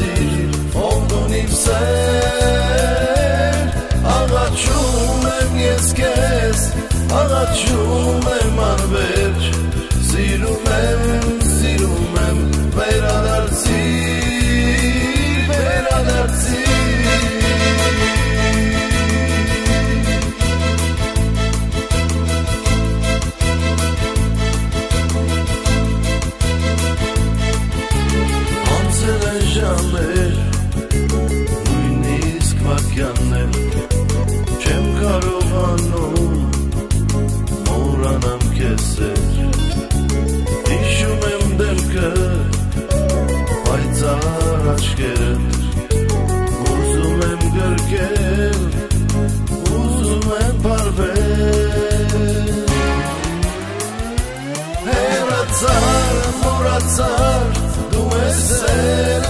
սիր, ողնուն իմ սեր, աղաչում եմ ես կեզ, աղաչում եմ անվերջ, սիրում եմ մորանամ քեզ Հիշում եմ դեմքը, պայծառ աչքերդ Ուզում եմ գրկել, ուզում եմ բարվել Հերացար, մորացար, դու ես սերը